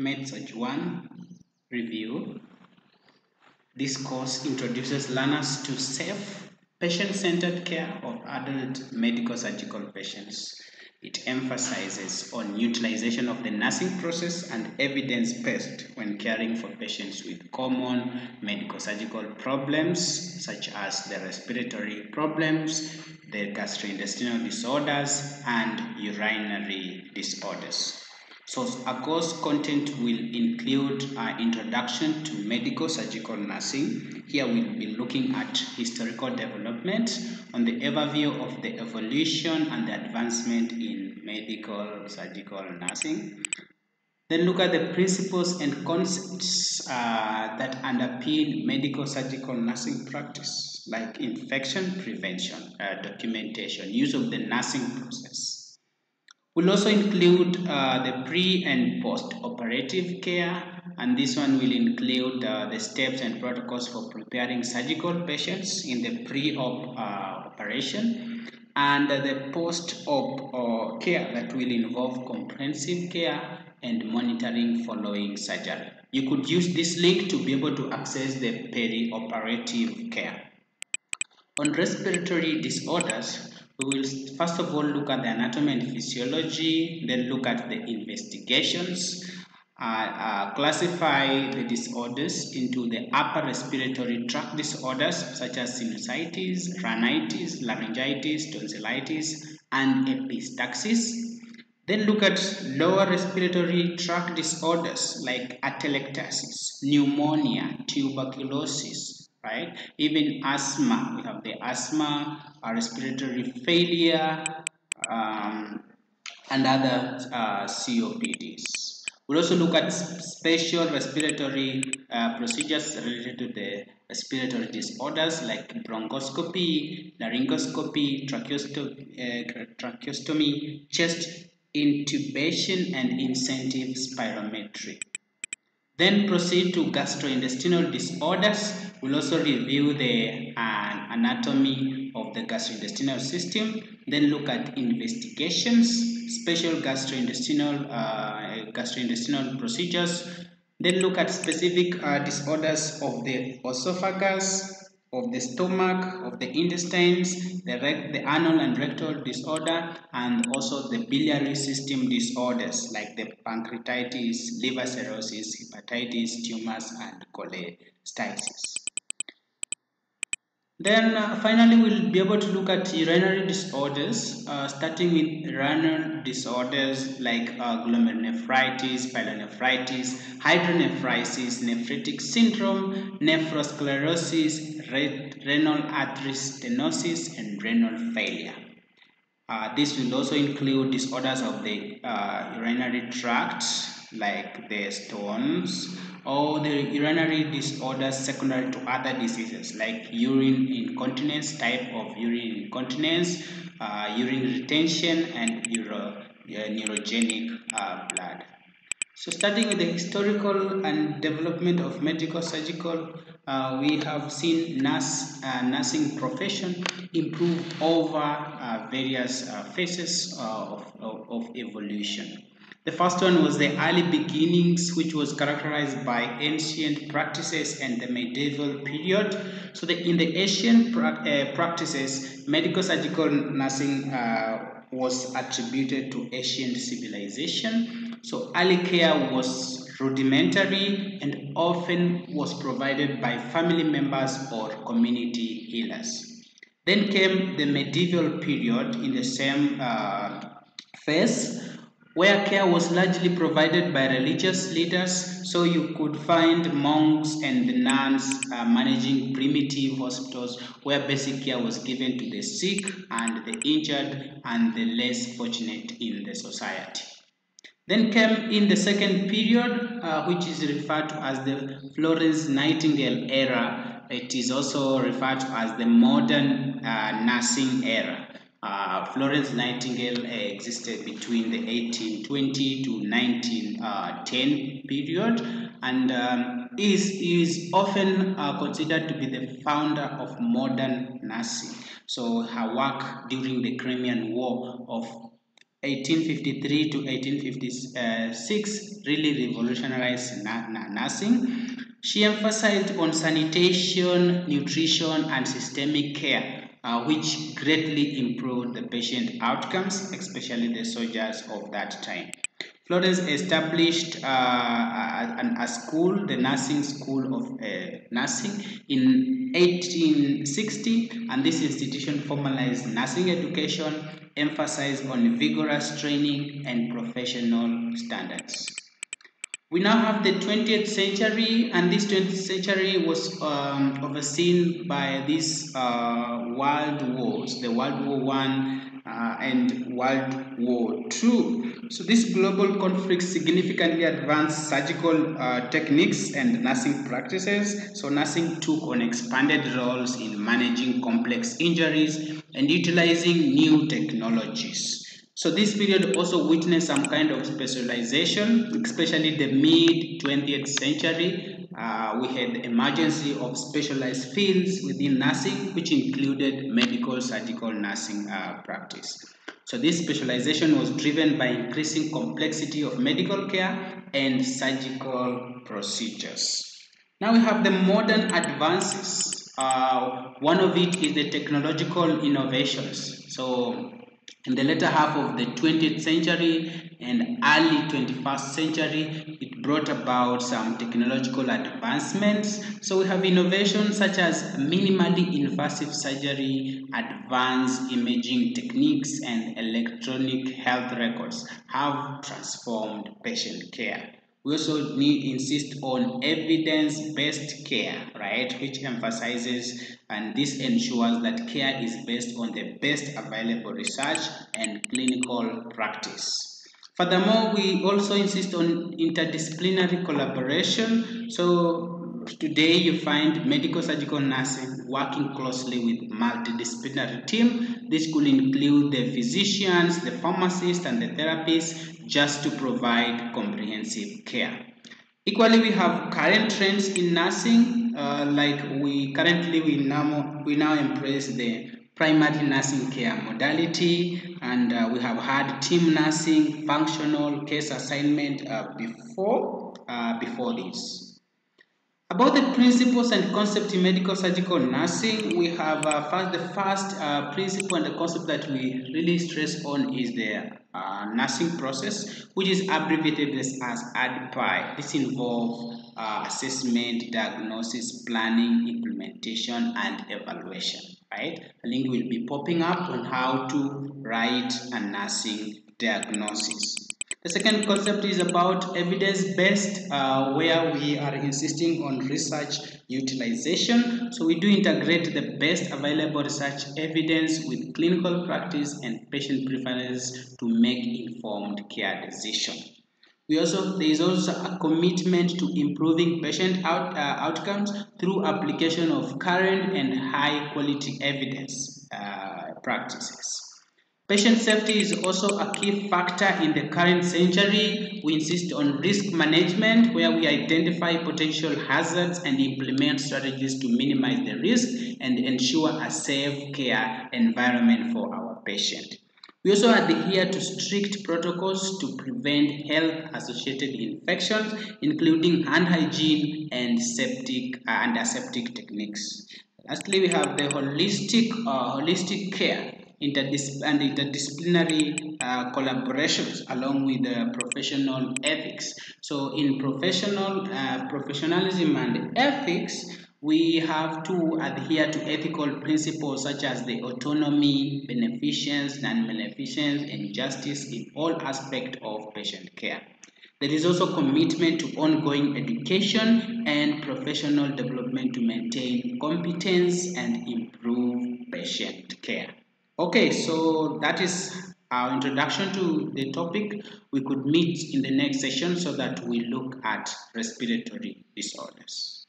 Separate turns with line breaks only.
MedSurg 1 review. This course introduces learners to safe, patient-centered care of adult medical surgical patients. It emphasizes on utilization of the nursing process and evidence-based when caring for patients with common medical surgical problems such as the respiratory problems, the gastrointestinal disorders, and urinary disorders. So a course content will include an introduction to medical surgical nursing. Here we'll be looking at historical development on the overview of the evolution and the advancement in medical surgical nursing. Then look at the principles and concepts uh, that underpin medical surgical nursing practice like infection prevention, uh, documentation, use of the nursing process We'll also include uh, the pre and post operative care, and this one will include uh, the steps and protocols for preparing surgical patients in the pre op uh, operation and the post op uh, care that will involve comprehensive care and monitoring following surgery. You could use this link to be able to access the peri operative care. On respiratory disorders, we will first of all look at the anatomy and physiology, then look at the investigations, uh, uh, classify the disorders into the upper respiratory tract disorders such as sinusitis, rhinitis, laryngitis, tonsillitis, and epistaxis. Then look at lower respiratory tract disorders like atelectasis, pneumonia, tuberculosis, right? Even asthma, we have the asthma, respiratory failure, um, and other uh, COPDs. We'll also look at special respiratory uh, procedures related to the respiratory disorders like bronchoscopy, laryngoscopy, uh, tracheostomy chest intubation, and incentive spirometry. Then proceed to gastrointestinal disorders. We'll also review the uh, anatomy of the gastrointestinal system. Then look at investigations, special gastrointestinal uh, gastrointestinal procedures. Then look at specific uh, disorders of the esophagus, of the stomach, of the intestines, the, the anal and rectal disorder, and also the biliary system disorders like the pancreatitis, liver cirrhosis, hepatitis, tumors, and cholestasis. Then uh, finally we'll be able to look at urinary disorders, uh, starting with renal disorders like uh, glomerulonephritis, pyelonephritis, hydronephritis, nephritic syndrome, nephrosclerosis, renal artery stenosis, and renal failure. Uh, this will also include disorders of the uh, urinary tract like the stones, or the urinary disorders secondary to other diseases like urine incontinence, type of urine incontinence, uh, urine retention, and uh, neurogenic uh, blood. So starting with the historical and development of medical surgical, uh, we have seen nurse, uh, nursing profession improve over uh, various uh, phases of, of, of evolution. The first one was the early beginnings, which was characterized by ancient practices and the medieval period. So the, in the ancient pra uh, practices, medical surgical nursing uh, was attributed to ancient civilization. So early care was rudimentary and often was provided by family members or community healers. Then came the medieval period in the same uh, phase where care was largely provided by religious leaders, so you could find monks and nuns uh, managing primitive hospitals where basic care was given to the sick and the injured and the less fortunate in the society. Then came in the second period, uh, which is referred to as the Florence Nightingale era. It is also referred to as the modern uh, nursing era. Uh, Florence Nightingale existed between the 1820 to 1910 uh, period and um, is, is often uh, considered to be the founder of modern nursing. So her work during the Crimean War of 1853 to 1856 really revolutionized nursing. She emphasized on sanitation, nutrition, and systemic care, uh, which greatly improved the patient outcomes, especially the soldiers of that time. Florence established uh, a, a, school, the Nursing School of uh, Nursing, in 1860, and this institution formalized nursing education, emphasized on vigorous training and professional standards. We now have the 20th century, and this 20th century was um, overseen by these uh, world wars, the World War One uh, and World War II. So this global conflict significantly advanced surgical uh, techniques and nursing practices. So nursing took on expanded roles in managing complex injuries and utilizing new technologies. So this period also witnessed some kind of specialization, especially the mid 20th century uh, we had emergency of specialized fields within nursing, which included medical surgical nursing uh, practice. So this specialization was driven by increasing complexity of medical care and surgical procedures. Now we have the modern advances. Uh, one of it is the technological innovations. So in the later half of the 20th century and early 21st century, brought about some technological advancements. So we have innovations such as minimally invasive surgery, advanced imaging techniques, and electronic health records have transformed patient care. We also need insist on evidence-based care, right, which emphasizes and this ensures that care is based on the best available research and clinical practice. Furthermore, we also insist on interdisciplinary collaboration. So today you find medical surgical nursing working closely with multidisciplinary team. This could include the physicians, the pharmacists, and the therapists just to provide comprehensive care. Equally, we have current trends in nursing, uh, like we currently we now we now embrace the primary nursing care modality, and uh, we have had team nursing, functional case assignment uh, before uh, before this. About the principles and concept in medical surgical nursing, we have uh, first the first uh, principle and the concept that we really stress on is the uh, nursing process, which is abbreviated as, ADPI. This involves assessment, diagnosis, planning, implementation, and evaluation. Right? A link will be popping up on how to write a nursing diagnosis. The second concept is about evidence-based, uh, where we are insisting on research utilization. So we do integrate the best available research evidence with clinical practice and patient preferences to make informed care decisions. We also there is also a commitment to improving patient out, uh, outcomes through application of current and high quality evidence uh, practices. Patient safety is also a key factor in the current century. We insist on risk management where we identify potential hazards and implement strategies to minimize the risk and ensure a safe care environment for our patient. We also adhere to strict protocols to prevent health-associated infections, including hand hygiene and septic uh, and aseptic techniques. Lastly, we have the holistic uh, holistic care interdis and interdisciplinary uh, collaborations along with uh, professional ethics. So in professional uh, professionalism and ethics, we have to adhere to ethical principles such as the autonomy, beneficence, non-beneficence, and justice in all aspects of patient care. There is also commitment to ongoing education and professional development to maintain competence and improve patient care. Okay, so that is our introduction to the topic. We could meet in the next session so that we look at respiratory disorders.